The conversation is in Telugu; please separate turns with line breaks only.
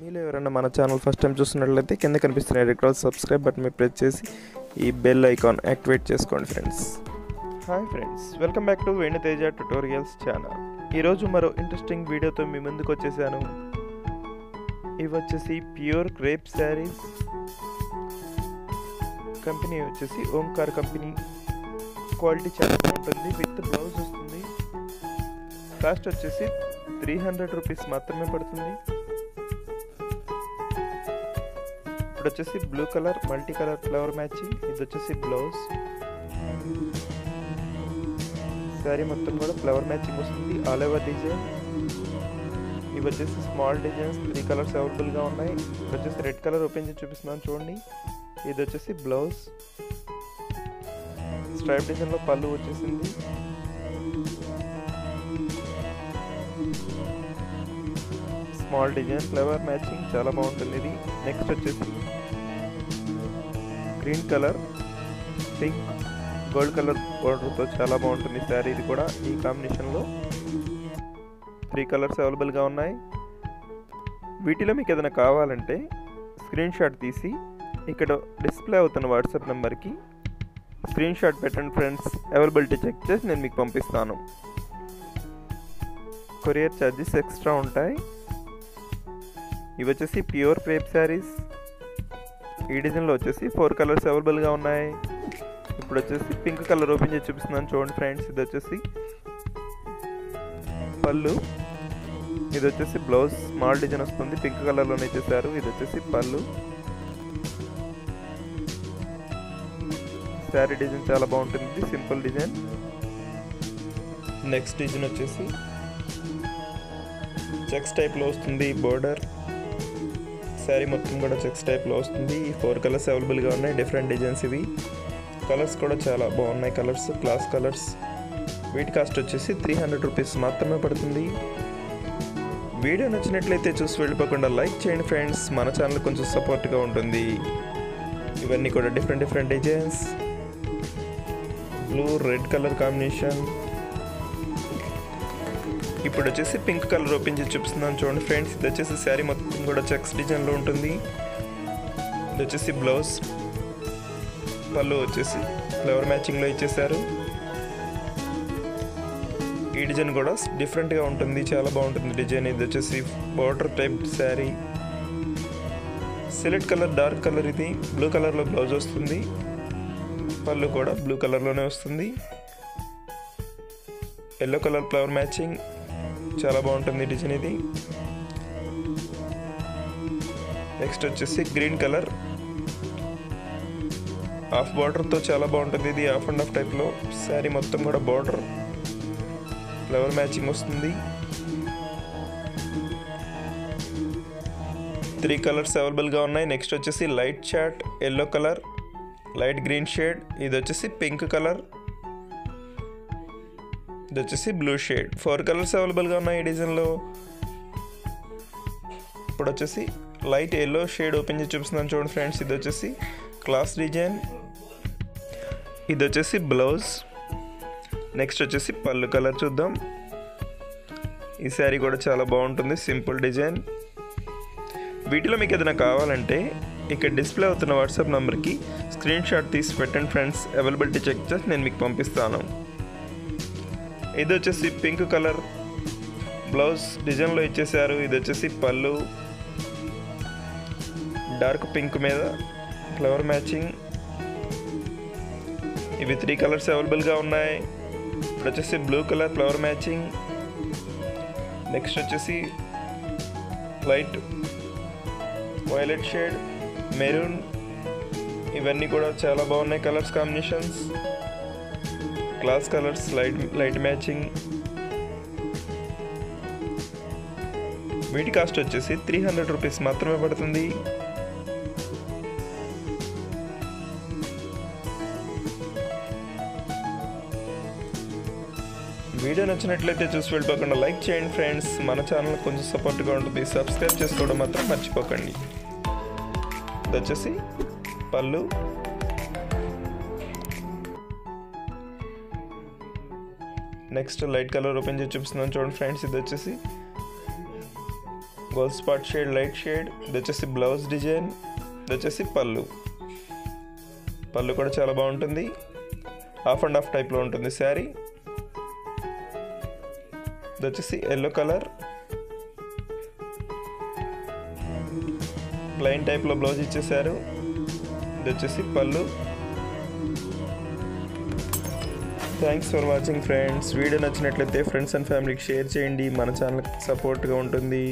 మీలో ఎవరైనా మన ఛానల్ ఫస్ట్ టైం చూస్తున్నట్లయితే కింద కనిపిస్తున్న రెడ్ సబ్స్క్రైబ్ బటన్ మీద ప్రెస్ చేసి ఈ బెల్ ఐకాన్ యాక్టివేట్ చేసుకోండి friends hi friends welcome back to Venuteja tutorials channel ఈరోజు మరో ఇంట్రెస్టింగ్ వీడియోతో మీ ముందుకు వచ్చేసాను. ఇవి వచ్చేసి ప్యూర్ క్రేప్ శారీస్ కంపెనీ వచ్చేసి ఓంకార్ కంపెనీ క్వాలిటీ చాలా బాగుంటుంది విత్ బ్లౌజ్ వస్తుంది. కాస్ట్ వచ్చేసి త్రీ హండ్రెడ్ రూపీస్ మాత్రమే పడుతుంది. ఇప్పుడు వచ్చేసి blue colour multi colour flower matching ఇది వచ్చేసి బ్లౌజ్ శారీ మొత్తం కూడా ఫ్లవర్ మ్యాచింగ్ వస్తుంది ఆల్ ఓవర్ డిజైన్ ఇవి వచ్చేసి స్మాల్ డిజైన్స్ త్రీ కలర్స్ అవైలబుల్గా ఉన్నాయి. ఇది వచ్చేసి రెడ్ కలర్ ఓపెన్ చేసి చూపిస్తున్నాను చూడండి. ఇది వచ్చేసి బ్లౌజ్ స్ట్రైప్ డిజైన్లో పళ్ళు వచ్చేసింది. స్మాల్ డిజైన్ ఫ్లవర్ మ్యాచింగ్ చాలా బాగుంటుంది. ఇది నెక్స్ట్ వచ్చేసి green colour pink gold colour బోర్డర్తో చాలా బాగుంటుంది శారీ. ఇది కూడా ఈ కాంబినేషన్లో త్రీ కలర్స్ అవైలబుల్గా ఉన్నాయి. వీటిలో మీకు ఏదైనా కావాలంటే స్క్రీన్ షాట్ తీసి ఇక్కడ డిస్ప్లే అవుతున్న వాట్సాప్ నెంబర్కి స్క్రీన్ షాట్ పెట్టండి ఫ్రెండ్స్ అవైలబిలిటీ చెక్ చేసి నేను మీకు పంపిస్తాను. కొరియర్ ఛార్జెస్ ఎక్స్ట్రా ఉంటాయి. ఇవి వచ్చేసి ప్యూర్ క్రేప్ శారీస్. ఈ డిజైన్లో వచ్చేసి ఫోర్ కలర్స్ అవైలబుల్గా ఉన్నాయి. ఇప్పుడు వచ్చేసి పింక్ కలర్ ఓపెన్ చేసి చూపిస్తున్నాను చూడండి ఫ్రెండ్స్. ఇది వచ్చేసి పళ్ళు. ఇది వచ్చేసి బ్లౌజ్ స్మాల్ డిజైన్ వస్తుంది. పింక్ కలర్లోనే ఇచ్చేసారు ఇది వచ్చేసి పళ్ళు. శారీ డిజైన్ చాలా బాగుంటుంది. Simple design. నెక్స్ట్ డిజైన్ వచ్చేసి చెక్స్ టైప్లో వస్తుంది బోర్డర్. శారీ మొత్తం కూడా చెక్స్ టైప్లో వస్తుంది. ఈ ఫోర్ కలర్స్ అవైలబుల్గా ఉన్నాయి. డిఫరెంట్ డిజైన్స్ ఇవి. కలర్స్ కూడా చాలా బాగున్నాయి కలర్స్. Class colours. వీటి కాస్ట్ వచ్చేసి త్రీ హండ్రెడ్ రూపీస్ మాత్రమే పడుతుంది. వీడియో నచ్చినట్లయితే చూసి వెళ్ళిపోకుండా లైక్ చేయండి ఫ్రెండ్స్. మన ఛానల్ కొంచెం సపోర్ట్గా ఉంటుంది. ఇవన్నీ కూడా different different designs. Blue red colour combination. ఇప్పుడు వచ్చేసి పింక్ కలర్ ఓపెన్ చేసి చూపిస్తున్నాను చూడండి ఫ్రెండ్స్. ఇది వచ్చేసి శారీ మొత్తం కూడా చెక్స్ డిజైన్లో ఉంటుంది. ఇది వచ్చేసి బ్లౌజ్. పళ్ళు వచ్చేసి ఫ్లవర్ మ్యాచింగ్లో ఇచ్చేసారు. ఈ డిజైన్ కూడా డిఫరెంట్గా ఉంటుంది. చాలా బాగుంటుంది డిజైన్. ఇది వచ్చేసి border type sari. Select colour dark colour ఇది. బ్లూ కలర్లో బ్లౌజ్ వస్తుంది. పళ్ళు కూడా బ్లూ కలర్లోనే వస్తుంది. Yellow colour flower matching. చాలా బాగుంటుంది డిజైన్ ఇది. నెక్స్ట్ వచ్చేసి గ్రీన్ కలర్ హాఫ్ బార్డర్తో చాలా బాగుంటుంది ఇది హాఫ్ అండ్ హాఫ్ టైప్లో శారీ మొత్తం కూడా బార్డర్ ఫ్లవర్ మ్యాచింగ్ వస్తుంది. త్రీ కలర్స్ అవైలబుల్గా ఉన్నాయి. నెక్స్ట్ వచ్చేసి light chat yellow colour light green shade ఇది వచ్చేసి పింక్ కలర్ ఇది వచ్చేసి బ్లూ షేడ్ ఫోర్ కలర్స్ అవైలబుల్గా ఉన్నాయి ఈ డిజైన్లో ఇప్పుడు వచ్చేసి లైట్ ఎల్లో షేడ్ ఓపెన్ చేసి చూపిస్తున్నాను చూడండి ఫ్రెండ్స్ ఇది వచ్చేసి క్లాస్ డిజైన్ ఇది వచ్చేసి బ్లౌజ్ నెక్స్ట్ వచ్చేసి పళ్ళు కలర్ చూద్దాం. ఈ శారీ కూడా చాలా బాగుంటుంది సింపుల్ డిజైన్ వీటిలో మీకు ఏదైనా కావాలంటే ఇక్కడ డిస్ప్లే అవుతున్న వాట్సాప్ నెంబర్కి స్క్రీన్ షాట్ తీసి పెట్టండి ఫ్రెండ్స్ అవైలబిలిటీ చెక్ చేసి నేను మీకు పంపిస్తాను. ఇది వచ్చేసి పింక్ కలర్ బ్లౌజ్ డిజైన్లో ఇచ్చేసారు ఇది వచ్చేసి పళ్ళు. డార్క్ పింక్ మీద ఫ్లవర్ మ్యాచింగ్. ఇవి త్రీ కలర్స్ అవైలబుల్గా ఉన్నాయి. ఇప్పుడు వచ్చేసి blue colour flower matching. Next వచ్చేసి లైట్ వైలెట్ షేడ్ మెరూన్. ఇవన్నీ కూడా చాలా బాగున్నాయి colours combinations. Class colours light light matching వీటి కాస్ట్ వచ్చేసి త్రీ హండ్రెడ్ రూపీస్ మాత్రమే పడుతుంది. వీడియో నచ్చినట్లయితే చూసి వెళ్ళిపోకుండా లైక్ చేయండి ఫ్రెండ్స్. మన ఛానల్ కొంచెం సపోర్ట్గా ఉంటుంది. సబ్స్క్రైబ్ చేసుకోవడం మాత్రం మర్చిపోకండి. ఇది వచ్చేసి పళ్ళు. నెక్స్ట్ లైట్ కలర్ ఓపెన్ చేసి చూపిస్తున్నాను. చూడండి ఫ్రెండ్స్ ఇది వచ్చేసి gold spot shade light shade. ఇది వచ్చేసి బ్లౌజ్ డిజైన్. ఇది వచ్చేసి పళ్ళు. పళ్ళు కూడా చాలా బాగుంటుంది. హాఫ్ అండ్ హాఫ్ టైప్లో ఉంటుంది శారీ. ఇది వచ్చేసి ఎల్లో కలర్. ప్లెయిన్ టైప్లో బ్లౌజ్ ఇచ్చేసారు ఇది వచ్చేసి పళ్ళు. Thanks for watching friends video నచ్చినట్లయితే ఫ్రెండ్స్ అండ్ ఫ్యామిలీకి షేర్ చేయండి. మన ఛానల్కి సపోర్ట్గా ఉంటుంది.